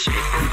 shit.